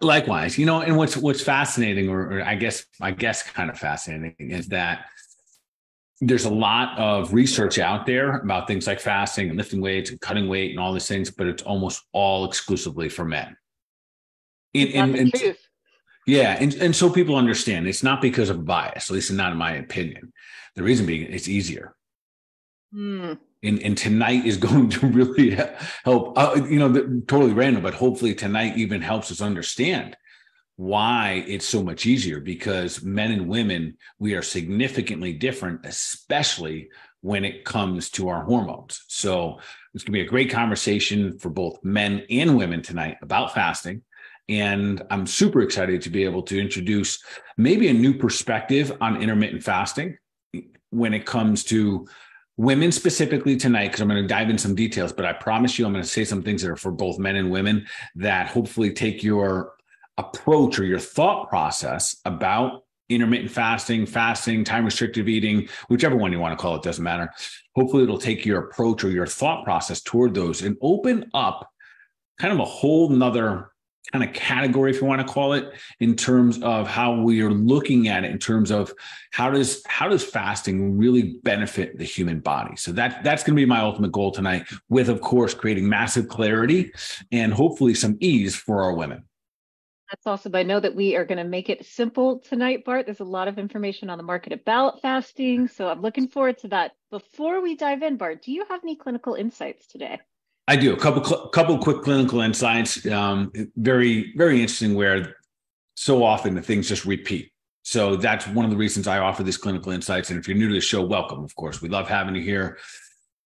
likewise. You know, and what's what's fascinating, or, or I guess I guess kind of fascinating, is that there's a lot of research out there about things like fasting and lifting weights and cutting weight and all these things, but it's almost all exclusively for men. Yeah, and, and so people understand it's not because of bias, at least not in my opinion. The reason being it's easier. Mm. And, and tonight is going to really help. Uh, you know, the, totally random, but hopefully tonight even helps us understand why it's so much easier because men and women we are significantly different especially when it comes to our hormones so it's going to be a great conversation for both men and women tonight about fasting and i'm super excited to be able to introduce maybe a new perspective on intermittent fasting when it comes to women specifically tonight because i'm going to dive in some details but i promise you i'm going to say some things that are for both men and women that hopefully take your approach or your thought process about intermittent fasting, fasting, time restrictive eating, whichever one you want to call it, doesn't matter. Hopefully, it'll take your approach or your thought process toward those and open up kind of a whole nother kind of category, if you want to call it, in terms of how we are looking at it, in terms of how does how does fasting really benefit the human body. So that that's going to be my ultimate goal tonight, with of course creating massive clarity and hopefully some ease for our women. That's awesome. I know that we are going to make it simple tonight, Bart. There's a lot of information on the market about fasting. So I'm looking forward to that. Before we dive in, Bart, do you have any clinical insights today? I do. A couple, couple quick clinical insights. Um, very, very interesting where so often the things just repeat. So that's one of the reasons I offer these clinical insights. And if you're new to the show, welcome. Of course, we love having you here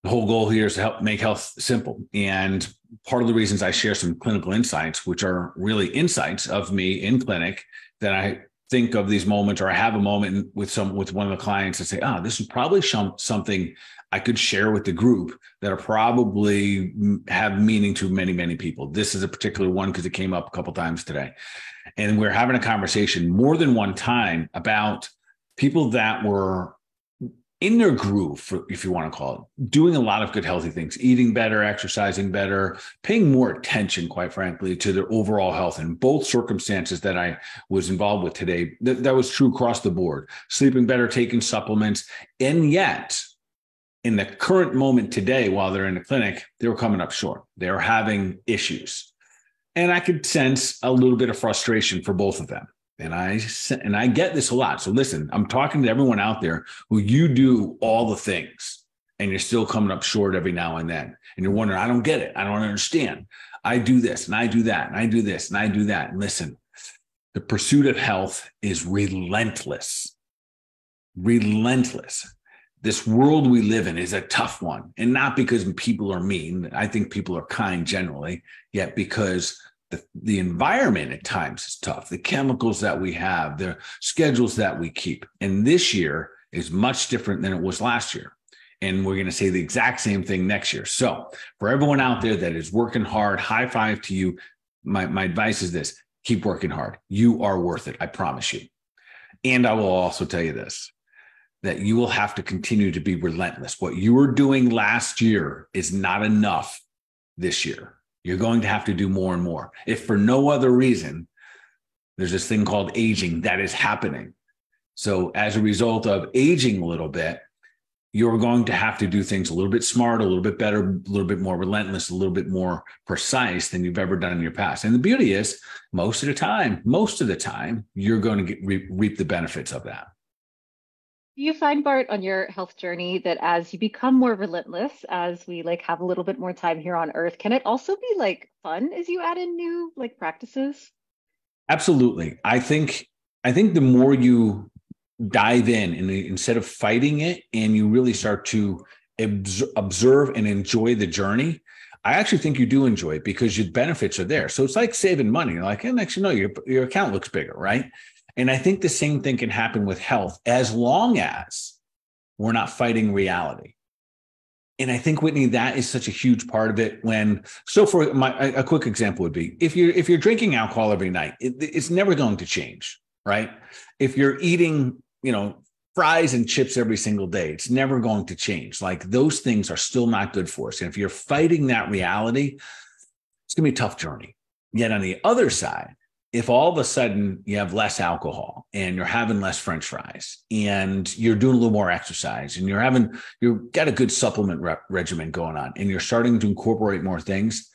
the whole goal here is to help make health simple. And part of the reasons I share some clinical insights, which are really insights of me in clinic that I think of these moments or I have a moment with some with one of the clients and say, ah, oh, this is probably some, something I could share with the group that are probably have meaning to many, many people. This is a particular one because it came up a couple times today. And we're having a conversation more than one time about people that were in their groove, if you want to call it, doing a lot of good, healthy things, eating better, exercising better, paying more attention, quite frankly, to their overall health. In both circumstances that I was involved with today, that, that was true across the board sleeping better, taking supplements. And yet, in the current moment today, while they're in the clinic, they were coming up short. They were having issues. And I could sense a little bit of frustration for both of them. And I and I get this a lot. So listen, I'm talking to everyone out there who you do all the things and you're still coming up short every now and then. And you're wondering, I don't get it. I don't understand. I do this and I do that and I do this and I do that. And listen, the pursuit of health is relentless. Relentless. This world we live in is a tough one. And not because people are mean. I think people are kind generally, yet because the, the environment at times is tough. The chemicals that we have, the schedules that we keep. And this year is much different than it was last year. And we're going to say the exact same thing next year. So, for everyone out there that is working hard, high five to you. My, my advice is this keep working hard. You are worth it. I promise you. And I will also tell you this that you will have to continue to be relentless. What you were doing last year is not enough this year. You're going to have to do more and more. If for no other reason, there's this thing called aging that is happening. So, as a result of aging a little bit, you're going to have to do things a little bit smart, a little bit better, a little bit more relentless, a little bit more precise than you've ever done in your past. And the beauty is, most of the time, most of the time, you're going to get, re- reap the benefits of that. Do you find Bart on your health journey that as you become more relentless, as we like have a little bit more time here on earth, can it also be like fun as you add in new like practices? Absolutely. I think I think the more you dive in and instead of fighting it and you really start to observe and enjoy the journey, I actually think you do enjoy it because your benefits are there. So it's like saving money. Like, and you know, your, your account looks bigger, right? And I think the same thing can happen with health as long as we're not fighting reality. And I think Whitney, that is such a huge part of it. When so, for my a quick example would be if you're if you're drinking alcohol every night, it, it's never going to change, right? If you're eating, you know, fries and chips every single day, it's never going to change. Like those things are still not good for us. And if you're fighting that reality, it's going to be a tough journey. Yet on the other side, if all of a sudden you have less alcohol and you're having less french fries and you're doing a little more exercise and you're having you've got a good supplement re- regimen going on and you're starting to incorporate more things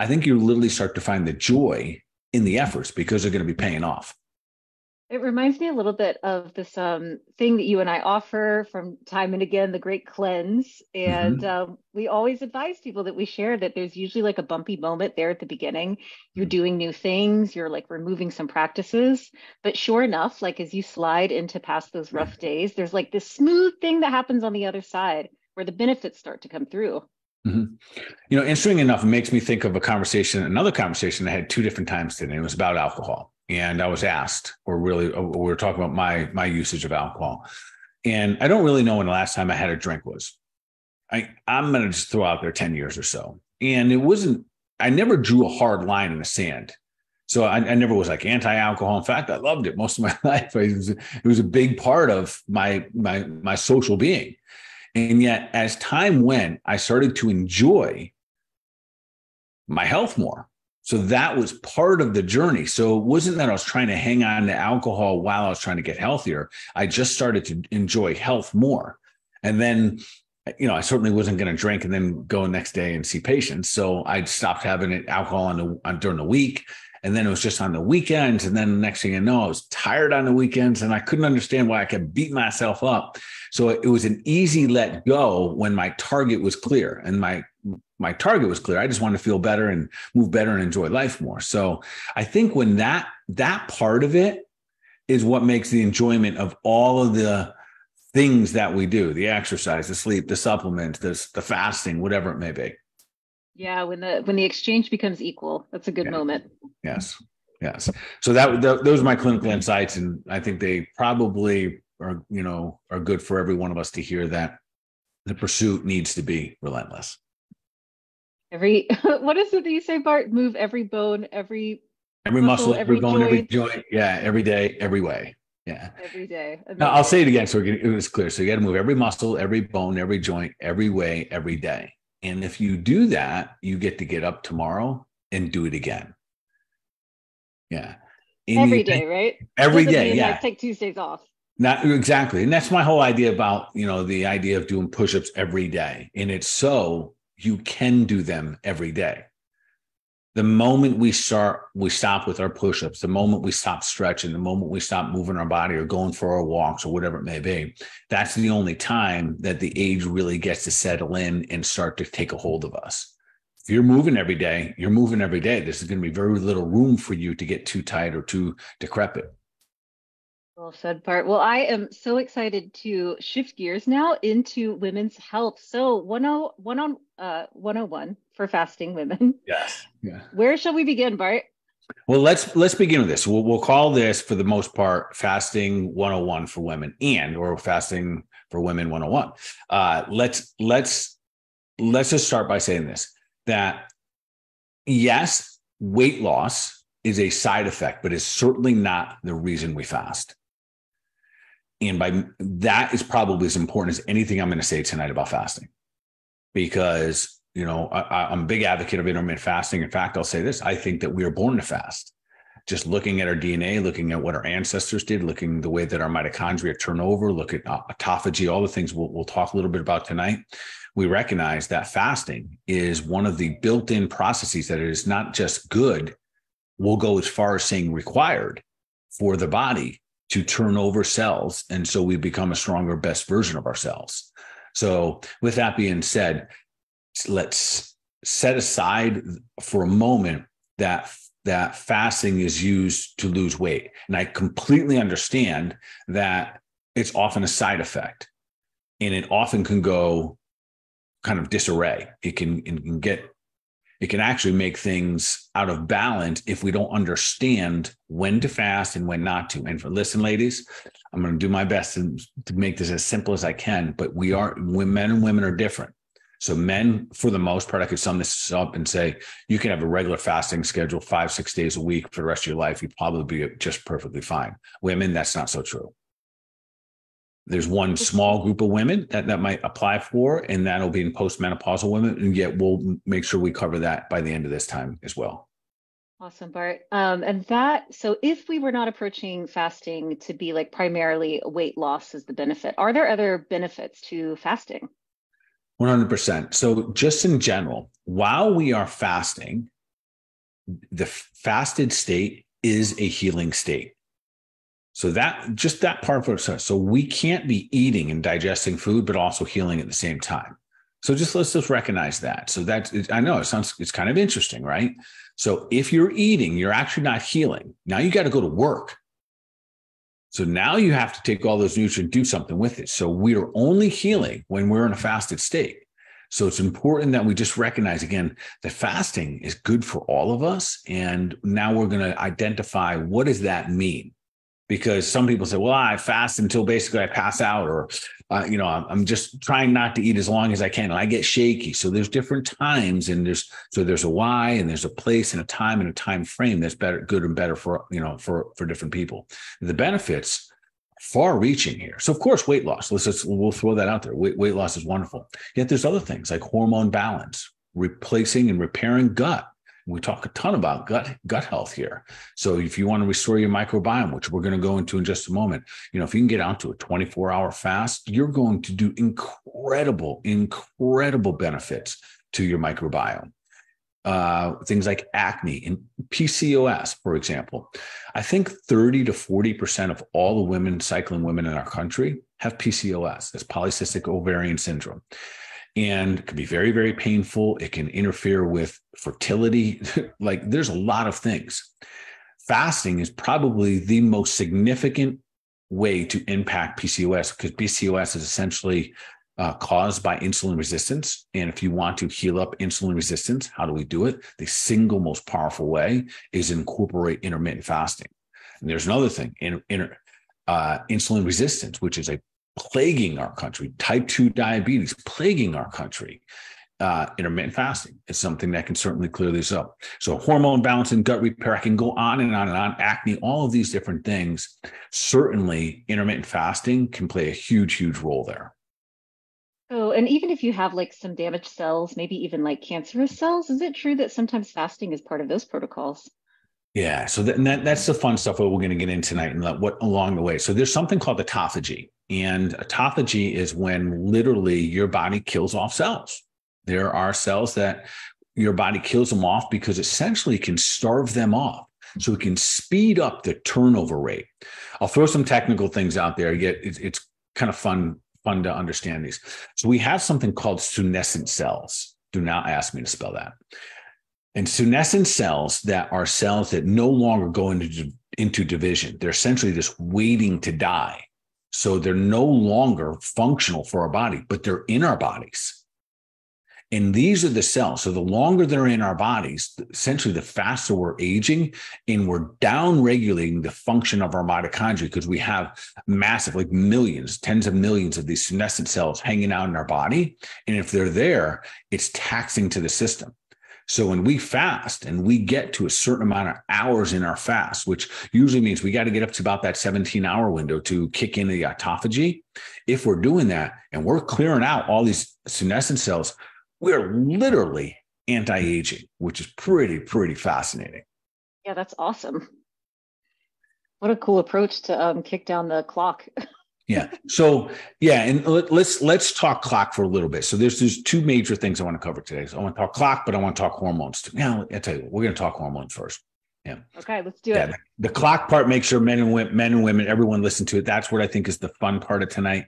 i think you literally start to find the joy in the efforts because they're going to be paying off it reminds me a little bit of this um, thing that you and I offer from time and again, the Great Cleanse. And mm-hmm. um, we always advise people that we share that there's usually like a bumpy moment there at the beginning. You're mm-hmm. doing new things, you're like removing some practices. But sure enough, like as you slide into past those rough days, there's like this smooth thing that happens on the other side where the benefits start to come through. Mm-hmm. You know, interesting enough, it makes me think of a conversation, another conversation I had two different times today. It was about alcohol and I was asked, or really, uh, we were talking about my my usage of alcohol, and I don't really know when the last time I had a drink was. I I'm gonna just throw out there ten years or so, and it wasn't. I never drew a hard line in the sand. So I, I, never was like anti-alcohol. In fact, I loved it most of my life. It was, it was a big part of my my my social being. And yet, as time went, I started to enjoy my health more. So that was part of the journey. So it wasn't that I was trying to hang on to alcohol while I was trying to get healthier. I just started to enjoy health more. And then, you know, I certainly wasn't going to drink and then go next day and see patients. So I stopped having it alcohol on the on, during the week. And then it was just on the weekends. And then the next thing you know, I was tired on the weekends and I couldn't understand why I kept beating myself up. So it was an easy let go when my target was clear and my my target was clear. I just wanted to feel better and move better and enjoy life more. So I think when that that part of it is what makes the enjoyment of all of the things that we do, the exercise, the sleep, the supplements, the, the fasting, whatever it may be. Yeah, when the when the exchange becomes equal, that's a good yeah. moment. Yes. Yes. So that, that those are my clinical insights and I think they probably are, you know, are good for every one of us to hear that the pursuit needs to be relentless. Every what is it that you say, Bart? Move every bone, every every muscle, every, every bone, joint. every joint. Yeah, every day, every way. Yeah. Every day. Now, I'll say it again so it was clear. So you got to move every muscle, every bone, every joint, every way, every day. And if you do that, you get to get up tomorrow and do it again. Yeah. every day, right? Every day, yeah. Like take Tuesdays off. Not exactly. And that's my whole idea about, you know, the idea of doing push-ups every day. And it's so you can do them every day. The moment we start, we stop with our push ups, the moment we stop stretching, the moment we stop moving our body or going for our walks or whatever it may be, that's the only time that the age really gets to settle in and start to take a hold of us. If you're moving every day, you're moving every day. There's going to be very little room for you to get too tight or too decrepit. Well said, Bart. Well, I am so excited to shift gears now into women's health. So, 101 on uh, 101 for fasting women. Yes. Yeah. Where shall we begin, Bart? Well, let's let's begin with this. We'll, we'll call this, for the most part, fasting 101 for women, and or fasting for women 101. Uh, let's let's let's just start by saying this: that yes, weight loss is a side effect, but it's certainly not the reason we fast. And by that is probably as important as anything I'm going to say tonight about fasting, because you know I, am a big advocate of intermittent fasting. In fact, I'll say this: I think that we are born to fast. Just looking at our DNA, looking at what our ancestors did, looking the way that our mitochondria turn over, look at uh, autophagy, all the things we'll, we'll talk a little bit about tonight. We recognize that fasting is one of the built-in processes that is not just good. We'll go as far as saying required for the body to turn over cells. And so we become a stronger, best version of ourselves. So, with that being said, let's set aside for a moment that that fasting is used to lose weight. And I completely understand that it's often a side effect and it often can go kind of disarray. It can, it can get it can actually make things out of balance if we don't understand when to fast and when not to. And for listen, ladies, I'm going to do my best to, to make this as simple as I can, but we are when men and women are different. So men, for the most part, I could sum this up and say you can have a regular fasting schedule five, six days a week for the rest of your life. You'd probably be just perfectly fine. Women, that's not so true. There's one small group of women that that might apply for, and that'll be in postmenopausal women. And yet we'll make sure we cover that by the end of this time as well. Awesome, Bart. Um, and that, so if we were not approaching fasting to be like primarily weight loss as the benefit, are there other benefits to fasting? 100%. So, just in general, while we are fasting, the fasted state is a healing state. So that just that part. So we can't be eating and digesting food, but also healing at the same time. So just let's just recognize that. So that I know it sounds it's kind of interesting, right? So if you're eating, you're actually not healing. Now you got to go to work. So now you have to take all those nutrients, do something with it. So we are only healing when we're in a fasted state. So it's important that we just recognize again that fasting is good for all of us. And now we're going to identify what does that mean? Because some people say, well, I fast until basically I pass out, or, uh, you know, I'm just trying not to eat as long as I can. And I get shaky. So there's different times and there's, so there's a why and there's a place and a time and a time frame that's better, good and better for, you know, for, for different people. The benefits far reaching here. So of course, weight loss. Let's just we'll throw that out there. Weight, weight loss is wonderful. Yet there's other things like hormone balance, replacing and repairing gut. We talk a ton about gut gut health here. So if you want to restore your microbiome, which we're going to go into in just a moment, you know, if you can get out to a 24 hour fast, you're going to do incredible, incredible benefits to your microbiome uh, things like acne and PCOS, for example. I think 30 to 40% of all the women, cycling women in our country, have PCOS, that's polycystic ovarian syndrome. And can be very, very painful. It can interfere with fertility. like there's a lot of things. Fasting is probably the most significant way to impact PCOS because PCOS is essentially uh, caused by insulin resistance. And if you want to heal up insulin resistance, how do we do it? The single most powerful way is incorporate intermittent fasting. And there's another thing in, in uh, insulin resistance, which is a plaguing our country, type 2 diabetes plaguing our country. Uh, intermittent fasting is something that can certainly clear this up. So, hormone balance and gut repair, I can go on and on and on. Acne, all of these different things. Certainly, intermittent fasting can play a huge, huge role there. Oh, and even if you have like some damaged cells, maybe even like cancerous cells, is it true that sometimes fasting is part of those protocols? Yeah, so that, that that's the fun stuff that we're going to get in tonight and what along the way. So there's something called autophagy, and autophagy is when literally your body kills off cells. There are cells that your body kills them off because essentially can starve them off so it can speed up the turnover rate. I'll throw some technical things out there. Yet it's, it's kind of fun fun to understand these. So we have something called senescent cells. Do not ask me to spell that. And senescent cells that are cells that no longer go into, into division. They're essentially just waiting to die. So they're no longer functional for our body, but they're in our bodies. And these are the cells. So the longer they're in our bodies, essentially the faster we're aging and we're down regulating the function of our mitochondria because we have massive, like millions, tens of millions of these senescent cells hanging out in our body. And if they're there, it's taxing to the system. So when we fast and we get to a certain amount of hours in our fast, which usually means we got to get up to about that 17 hour window to kick in the autophagy. If we're doing that and we're clearing out all these senescent cells, we're literally anti-aging, which is pretty, pretty fascinating. Yeah, that's awesome. What a cool approach to um, kick down the clock. yeah. So yeah, and let, let's let's talk clock for a little bit. So there's there's two major things I want to cover today. So I want to talk clock, but I want to talk hormones too. Yeah, I tell you, we're going to talk hormones first. Yeah. Okay, let's do yeah, it. The, the clock part makes sure men and women, men and women, everyone listen to it. That's what I think is the fun part of tonight.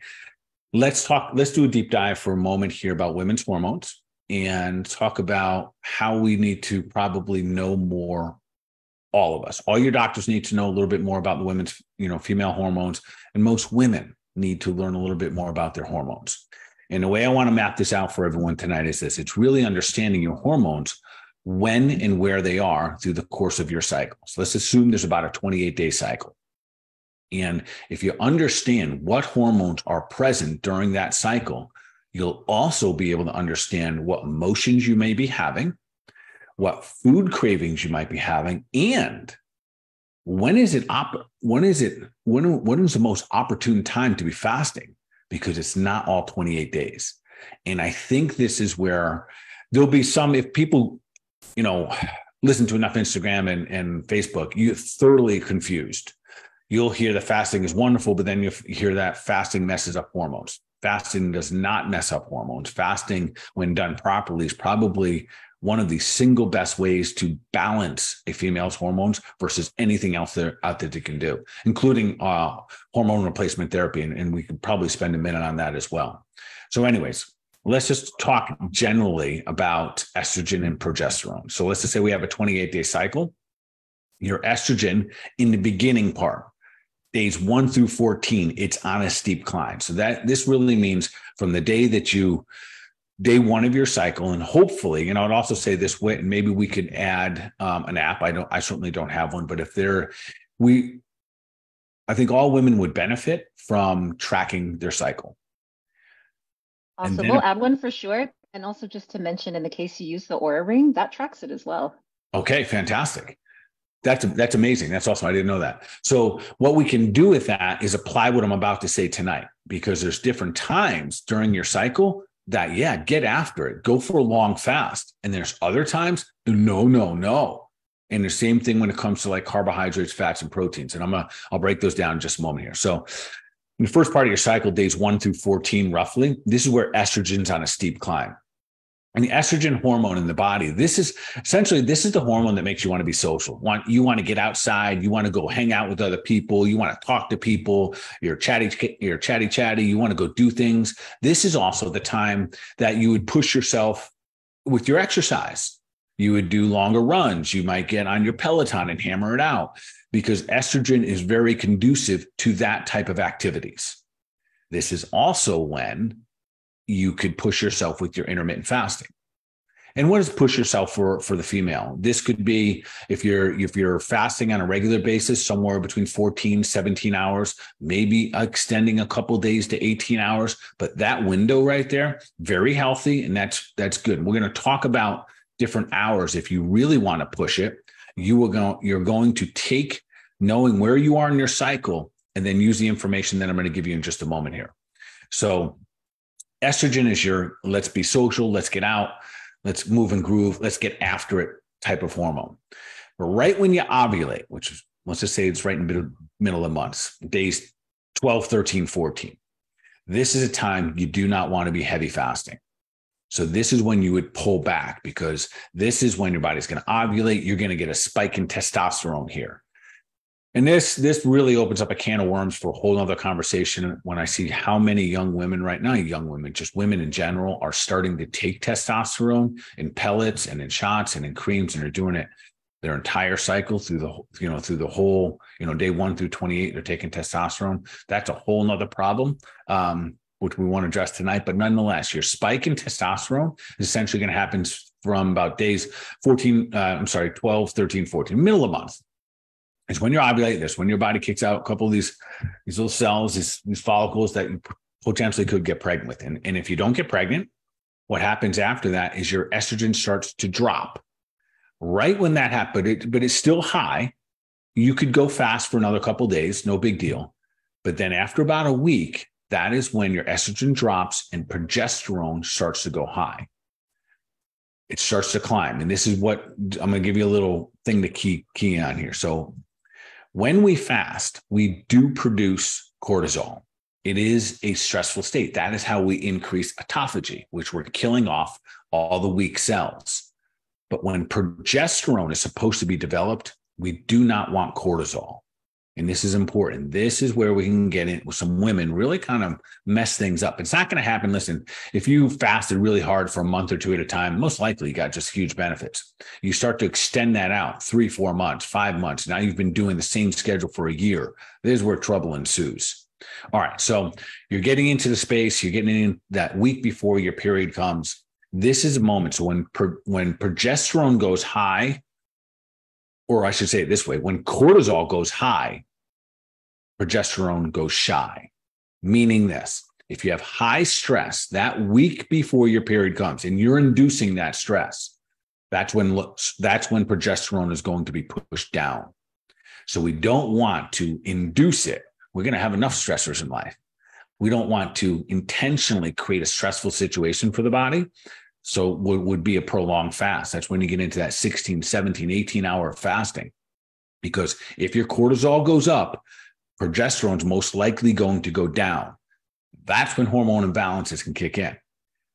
Let's talk. Let's do a deep dive for a moment here about women's hormones and talk about how we need to probably know more all of us. All your doctors need to know a little bit more about the women's you know female hormones and most women need to learn a little bit more about their hormones. And the way i want to map this out for everyone tonight is this it's really understanding your hormones when and where they are through the course of your cycle. So let's assume there's about a 28 day cycle. And if you understand what hormones are present during that cycle You'll also be able to understand what emotions you may be having, what food cravings you might be having, and when is it op- when is it when when is the most opportune time to be fasting because it's not all 28 days. And I think this is where there'll be some if people, you know, listen to enough Instagram and, and Facebook, you're thoroughly confused. You'll hear the fasting is wonderful, but then you hear that fasting messes up hormones. Fasting does not mess up hormones. Fasting, when done properly, is probably one of the single best ways to balance a female's hormones versus anything else there out there that you can do, including uh, hormone replacement therapy. And, and we could probably spend a minute on that as well. So, anyways, let's just talk generally about estrogen and progesterone. So let's just say we have a 28 day cycle. Your estrogen in the beginning part, days one through 14, it's on a steep climb. So that this really means from the day that you day one of your cycle and hopefully and i would also say this way and maybe we could add um, an app. I don't i certainly don't have one but if there we i think all women would benefit from tracking their cycle. Awesome. then, we'll add one for sure. And also just to mention in the case you use the Oura ring that tracks it as well. Okay fantastic. That's that's amazing. That's awesome. I didn't know that. So what we can do with that is apply what i'm about to say tonight because there's different times during your cycle that yeah get after it. Go for a long fast. And there's other times no no no. And the same thing when it comes to like carbohydrates fats and proteins. And i'm gonna i'll break those down in just a moment here. So in the first part of your cycle days 1 through 14 roughly this is where estrogen's on a steep climb and the estrogen hormone in the body this is essentially this is the hormone that makes you want to be social. Want you want to get outside you want to go hang out with other people you want to talk to people you're chatty you're chatty chatty you want to go do things. This is also the time that you would push yourself with your exercise. You would do longer runs you might get on your peloton and hammer it out because estrogen is very conducive to that type of activities. This is also when you could push yourself with your intermittent fasting. And what is push yourself for for the female? This could be if you're if you're fasting on a regular basis, somewhere between 14, 17 hours, maybe extending a couple days to 18 hours. But that window right there, very healthy, and that's that's good. We're going to talk about different hours. If you really want to push it, you are going you're going to take knowing where you are in your cycle and then use the information that I'm going to give you in just a moment here. So estrogen is your let's be social, let's get out, let's move and groove, let's get after it type of hormone. But right when you ovulate, which is, let's just say it's right in the middle, of the months, days 12, 13, 14, this is a time you do not want to be heavy fasting. So this is when you would pull back because this is when your body's going to ovulate. You're going to get a spike in testosterone here. And this this really opens up a can of worms for a whole other conversation when I see how many young women right now, young women, just women in general, are starting to take testosterone in pellets and in shots and in creams, and are doing it their entire cycle through the you know through the whole you know day one through 28 they're taking testosterone. That's a whole nother problem um, which we want to address tonight. But nonetheless your spike in testosterone is essentially going to happen from about days 14 uh, i'm sorry 12 13 14 middle of month it's when you're ovulating this, when your body kicks out a couple of these, these little cells, these, these follicles that you potentially could get pregnant with. And, and if you don't get pregnant, what happens after that is your estrogen starts to drop. Right when that happened, it, but it's still high. You could go fast for another couple days, no big deal. But then after about a week, that is when your estrogen drops and progesterone starts to go high. It starts to climb. And this is what I'm going to give you a little thing to key, key on here. So when we fast, we do produce cortisol. It is a stressful state. That is how we increase autophagy, which we're killing off all the weak cells. But when progesterone is supposed to be developed, we do not want cortisol. And this is important. This is where we can get in with some women, really kind of mess things up. It's not going to happen. Listen, if you fasted really hard for a month or two at a time, most likely you got just huge benefits. You start to extend that out three, four months, five months. Now you've been doing the same schedule for a year. This is where trouble ensues. All right. So you're getting into the space, you're getting in that week before your period comes. This is a moment. So when, when progesterone goes high, or I should say it this way when cortisol goes high, progesterone goes shy. Meaning this if you have high stress that week before your period comes and you're inducing that stress, that's when that's when progesterone is going to be pushed down. So we don't want to induce it. We're going to have enough stressors in life. We don't want to intentionally create a stressful situation for the body So would, would be a prolonged fast. That's when you get into that 16, 17, 18 hour fasting. Because if your cortisol goes up, progesterone's most likely going to go down. That's when hormone imbalances can kick in.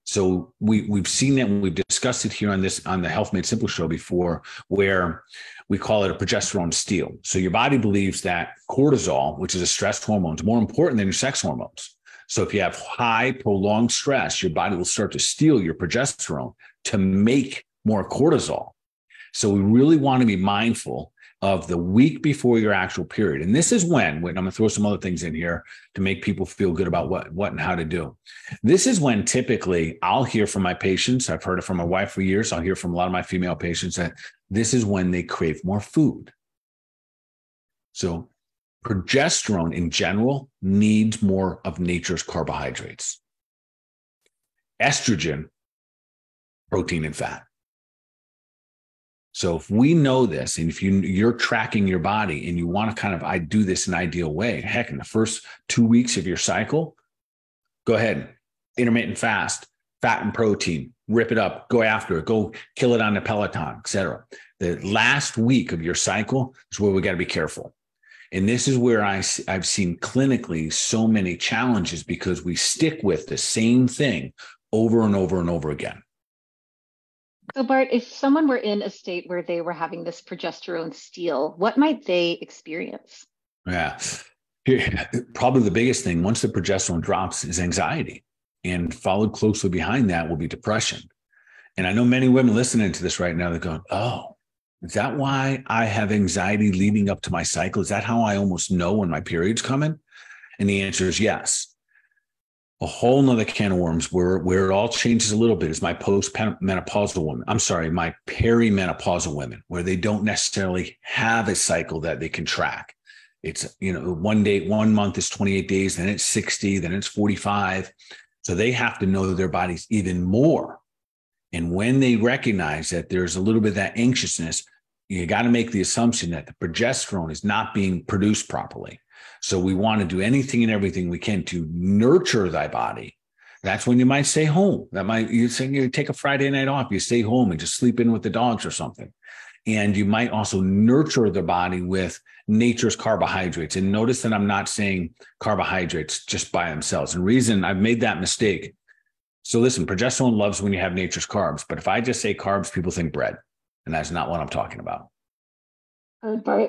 So we we've seen that we've discussed it here on this on the Health Made Simple show before, where we call it a progesterone steal. So your body believes that cortisol, which is a stress hormone, is more important than your sex hormones. So if you have high prolonged stress, your body will start to steal your progesterone to make more cortisol. So we really want to be mindful of the week before your actual period. And this is when, when I'm going to throw some other things in here to make people feel good about what, what and how to do. This is when typically I'll hear from my patients. I've heard it from my wife for years. I'll hear from a lot of my female patients that this is when they crave more food. So progesterone in general needs more of nature's carbohydrates. Estrogen, protein and fat. So if we know this, and if you you're tracking your body and you want to kind of I do this in an ideal way, heck, in the first two weeks of your cycle, go ahead, intermittent fast, fat and protein, rip it up, go after it, go kill it on the Peloton, etc. The last week of your cycle is where we got to be careful. And this is where I, I've seen clinically so many challenges because we stick with the same thing over and over and over again. So, Bart, if someone were in a state where they were having this progesterone steal, what might they experience? Yeah. Here, probably the biggest thing once the progesterone drops is anxiety. And followed closely behind that will be depression. And I know many women listening to this right now, they're going, oh, is that why I have anxiety leading up to my cycle? Is that how I almost know when my period's coming? And the answer is yes a whole nother can of worms where where it all changes a little bit is my post-menopausal women. I'm sorry, my perimenopausal women, where they don't necessarily have a cycle that they can track. It's you know one day, one month is 28 days, then it's 60, then it's 45. So they have to know their bodies even more. And when they recognize that there's a little bit of that anxiousness, you got to make the assumption that the progesterone is not being produced properly. So we want to do anything and everything we can to nurture thy body. That's when you might stay home. That might you say you take a Friday night off, you stay home and just sleep in with the dogs or something. And you might also nurture the body with nature's carbohydrates. And notice that I'm not saying carbohydrates just by themselves. And reason I've made that mistake. So listen, progesterone loves when you have nature's carbs. But if I just say carbs, people think bread. And that's not what I'm talking about.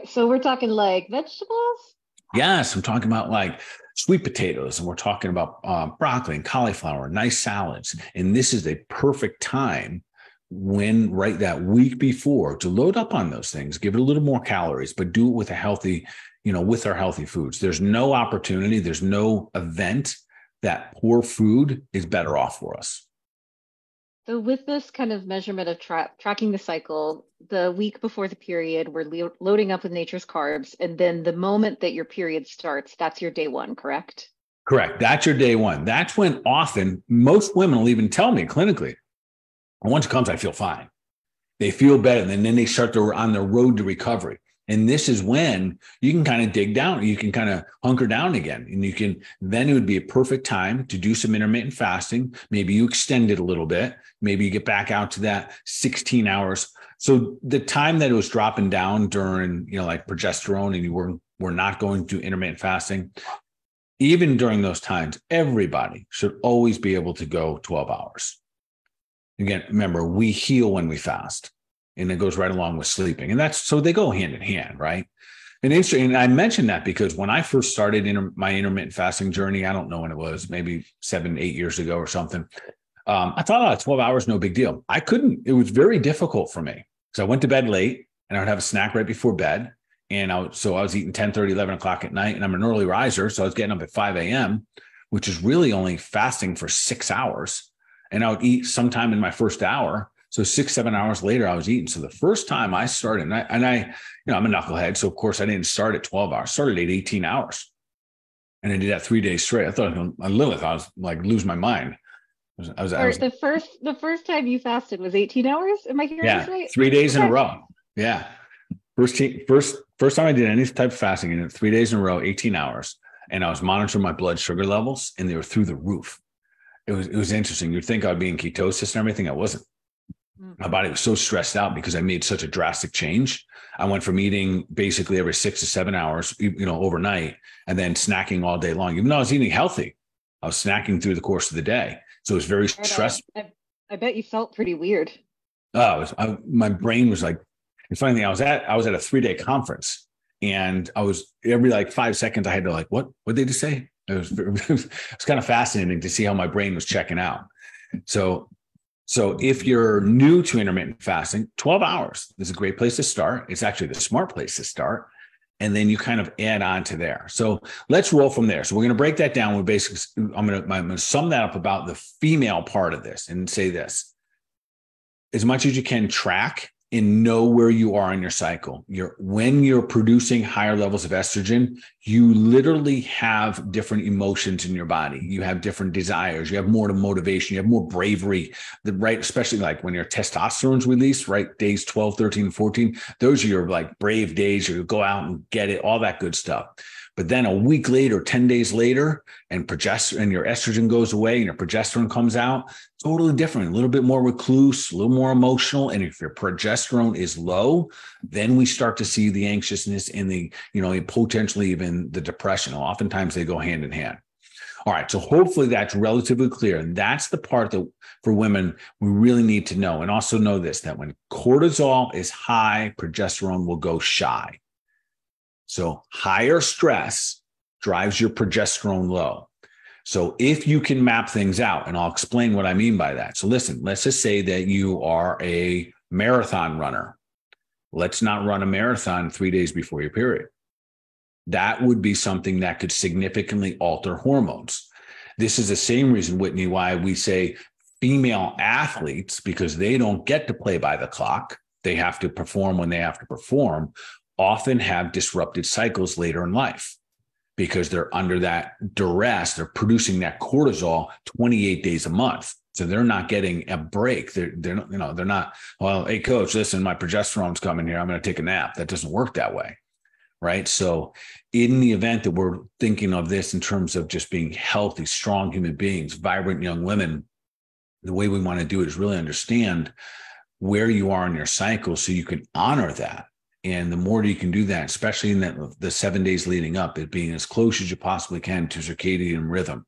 So we're talking like vegetables? Yes, I'm talking about like sweet potatoes, and we're talking about uh, broccoli and cauliflower, nice salads. And this is a perfect time when right that week before to load up on those things, give it a little more calories, but do it with a healthy, you know, with our healthy foods. There's no opportunity, there's no event that poor food is better off for us. So, with this kind of measurement of tra- tracking the cycle, the week before the period, we're lo- loading up with nature's carbs. And then the moment that your period starts, that's your day one, correct? Correct. That's your day one. That's when often most women will even tell me clinically, once it comes, I feel fine. They feel better. And then they start to on their road to recovery. And this is when you can kind of dig down, you can kind of hunker down again. And you can, then it would be a perfect time to do some intermittent fasting. Maybe you extend it a little bit. Maybe you get back out to that 16 hours. So the time that it was dropping down during, you know, like progesterone and you were, were not going to intermittent fasting, even during those times, everybody should always be able to go 12 hours. Again, remember, we heal when we fast and it goes right along with sleeping. And that's so they go hand in hand, right? And interesting, and I mentioned that because when I first started in my intermittent fasting journey, I don't know when it was, maybe seven, eight years ago or something. Um, I thought, oh, 12 hours, no big deal. I couldn't, it was very difficult for me. So I went to bed late and I would have a snack right before bed. And I so I was eating 10 30, 11 o'clock at night, and I'm an early riser. So I was getting up at 5 a.m., which is really only fasting for six hours. And I would eat sometime in my first hour so six, seven hours later, I was eating. So the first time I started, and I, and I, you know, I'm a knucklehead. So of course I didn't start at 12 hours, started at 18 hours. And I did that three days straight. I thought I literally thought I was like lose my mind. I was, I was, I was the first the first time you fasted was 18 hours. Am I hearing yeah, this right? Three days okay. in a row. Yeah. First first first time I did any type of fasting in three days in a row, 18 hours. And I was monitoring my blood sugar levels and they were through the roof it was it was interesting. You'd think I'd be in ketosis and everything. I wasn't. Mm-hmm. My body was so stressed out because I made such a drastic change. I went from eating basically every six to seven hours, you know, overnight, and then snacking all day long. Even though I was eating healthy, I was snacking through the course of the day. So it was very stressful. I, I, bet you felt pretty weird. Oh, was, I, my brain was like, and funny thing, I was at I was at a three day conference, and I was every like five seconds I had to like, what what did they just say? It was, it was kind of fascinating to see how my brain was checking out. So so if you're new to intermittent fasting, 12 hours is a great place to start. It's actually the smart place to start. And then you kind of add on to there. So let's roll from there. So we're going to break that down. We're basically, I'm going to, I'm going to sum that up about the female part of this and say this. As much as you can track and know where you are in your cycle. You're when you're producing higher levels of estrogen, you literally have different emotions in your body. You have different desires. You have more motivation. You have more bravery. The right, especially like when your testosterone's released, right? Days 12, 13, 14. Those are your like brave days. You go out and get it, all that good stuff. But then a week later, 10 days later, and progesterone and your estrogen goes away and your progesterone comes out, totally different, a little bit more recluse, a little more emotional. And if your progesterone is low, then we start to see the anxiousness and the, you know, potentially even the depression. Oftentimes they go hand in hand. All right. So hopefully that's relatively clear. And that's the part that for women we really need to know. And also know this that when cortisol is high, progesterone will go shy. So higher stress drives your progesterone low. So if you can map things out, and I'll explain what I mean by that. So listen, let's just say that you are a marathon runner. Let's not run a marathon three days before your period. That would be something that could significantly alter hormones. This is the same reason, Whitney, why we say female athletes, because they don't get to play by the clock, they have to perform when they have to perform often have disrupted cycles later in life because they're under that duress. They're producing that cortisol 28 days a month. So they're not getting a break. They're, they're you know, they're not, well, hey, coach, listen, my progesterone's coming here. I'm going to take a nap. That doesn't work that way. Right. So, in the event that we're thinking of this in terms of just being healthy, strong human beings, vibrant young women, the way we want to do it is really understand where you are in your cycle so you can honor that and the more you can do that, especially in that the seven days leading up, it being as close as you possibly can to circadian rhythm,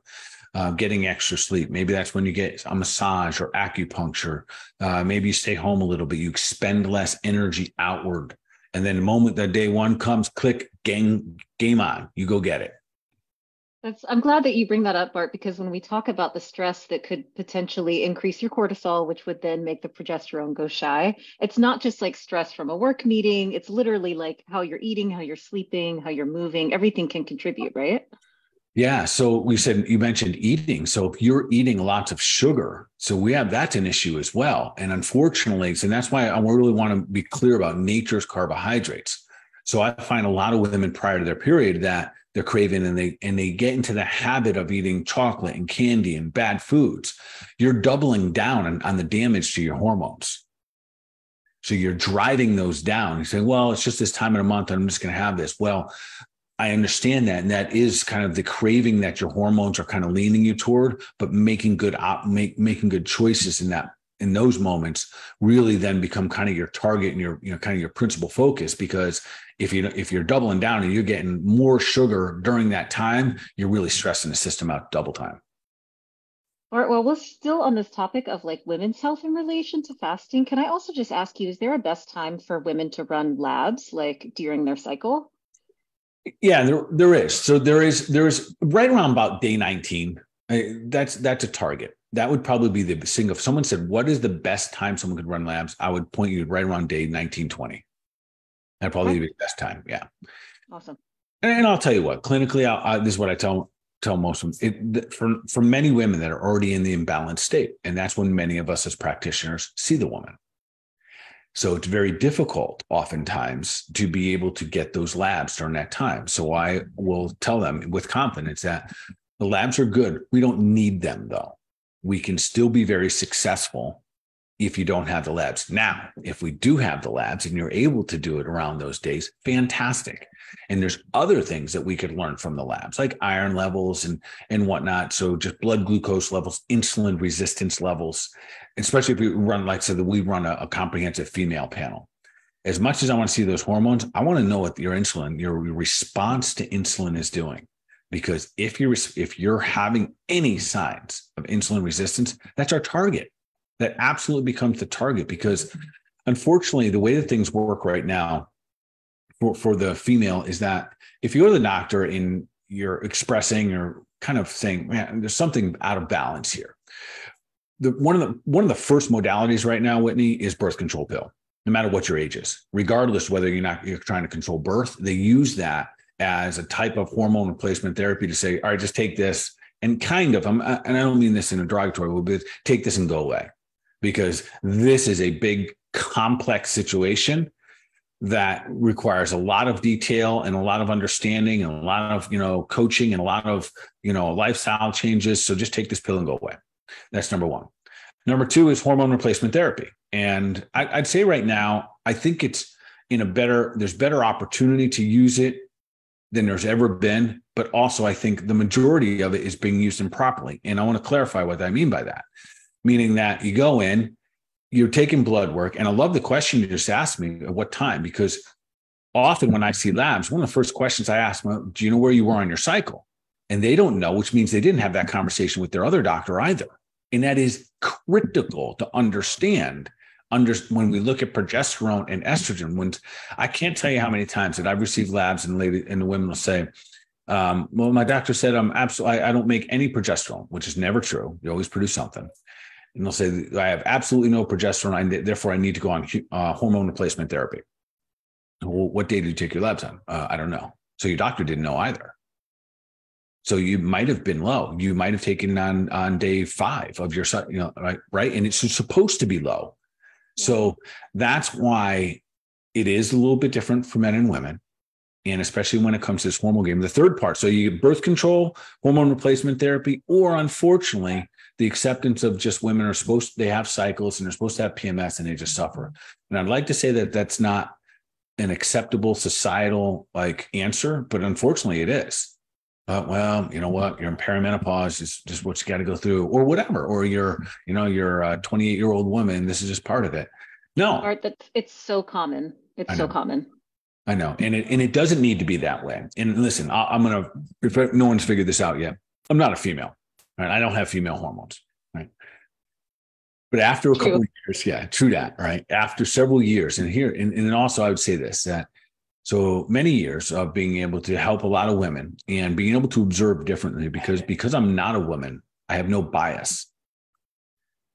uh, getting extra sleep. Maybe that's when you get a massage or acupuncture. Uh, maybe you stay home a little bit. You expend less energy outward. And then the moment that day one comes, click, game, game on. You go get it. That's, I'm glad that you bring that up, Bart, because when we talk about the stress that could potentially increase your cortisol, which would then make the progesterone go shy, it's not just like stress from a work meeting. It's literally like how you're eating, how you're sleeping, how you're moving. Everything can contribute, right? Yeah. So we said you mentioned eating. So if you're eating lots of sugar, so we have that's an issue as well. And unfortunately, and that's why I really want to be clear about nature's carbohydrates. So I find a lot of women prior to their period that they're craving and they and they get into the habit of eating chocolate and candy and bad foods you're doubling down on, on the damage to your hormones. So you're driving those down. You say well it's just this time of the month i'm just going to have this. Well i understand that and that is kind of the craving that your hormones are kind of leaning you toward but making good op- make, making good choices in that in those moments really then become kind of your target and your you know kind of your principal focus because if you if you're doubling down and you're getting more sugar during that time you're really stressing the system out double time all right well we're still on this topic of like women's health in relation to fasting can i also just ask you is there a best time for women to run labs like during their cycle yeah there, there is so there is there's right around about day 19 uh, that's that's a target that would probably be the thing. If someone said, "What is the best time someone could run labs?" I would point you right around day 1920. That'd probably okay. be the best time. Yeah. Awesome. And, and I'll tell you what, clinically, I, I, this is what I tell tell most of them. It, for for many women that are already in the imbalanced state, and that's when many of us as practitioners see the woman. So it's very difficult oftentimes to be able to get those labs during that time. So I will tell them with confidence that the labs are good. We don't need them though we can still be very successful if you don't have the labs. Now, if we do have the labs and you're able to do it around those days, fantastic. And there's other things that we could learn from the labs, like iron levels and and whatnot. So just blood glucose levels, insulin resistance levels, especially if we run, like so that we run a, a comprehensive female panel. As much as I want to see those hormones, I want to know what your insulin, your response to insulin is doing. Because if you're if you're having any signs of insulin resistance, that's our target that absolutely becomes the target because unfortunately the way that things work right now for, for the female is that if you go to the doctor and you're expressing or kind of saying man there's something out of balance here the one of the one of the first modalities right now whitney is birth control pill no matter what your age is. Regardless whether you're not you're trying to control birth they use that as a type of hormone replacement therapy to say all right just take this and kind of I'm, and i don't mean this in a derogatory way but take this and go away because this is a big, complex situation that requires a lot of detail and a lot of understanding and a lot of you know coaching and a lot of you know lifestyle changes. So just take this pill and go away. That's number one. Number two is hormone replacement therapy. And I, would say right now i think it's in a better there's better opportunity to use it than there's ever been. But also i think the majority of it is being used improperly. And i want to clarify what i mean by that meaning that you go in, you're taking blood work. And I love the question you just asked me at what time, because often when I see labs, one of the first questions I ask them, do you know where you were on your cycle? And they don't know, which means they didn't have that conversation with their other doctor either. And that is critical to understand under when we look at progesterone and estrogen. When I can't tell you how many times that I've received labs and lady and the women will say, um, well, my doctor said I'm absolutely I, I don't make any progesterone, which is never true. You always produce something and they'll say I have absolutely no progesterone, I, therefore I need to go on uh, hormone replacement therapy. Well, what day did you take your labs on? Uh, I don't know. So your doctor didn't know either. So you might have been low. You might have taken on on day five of your, you know, right, right, and it's supposed to be low. So that's why it is a little bit different for men and women, and especially when it comes to this hormone game. The third part, so you get birth control, hormone replacement therapy, or unfortunately, the acceptance of just women are supposed they have cycles and they're supposed to have PMS and they just suffer. And I'd like to say that that's not an acceptable societal like answer, but unfortunately it is. Uh, well, you know what? You're in perimenopause is just what you got to go through, or whatever. Or you're, you know, you're a 28 year old woman. This is just part of it. No, Bart, that's it's so common. It's so common. I know, and it and it doesn't need to be that way. And listen, I, am gonna. If no one's figured this out yet, I'm not a female. Right? I don't have female hormones. Right. But after a true. couple of years, yeah, true that, right? After several years, and here, and, and also I would say this that so many years of being able to help a lot of women and being able to observe differently because because I'm not a woman, I have no bias.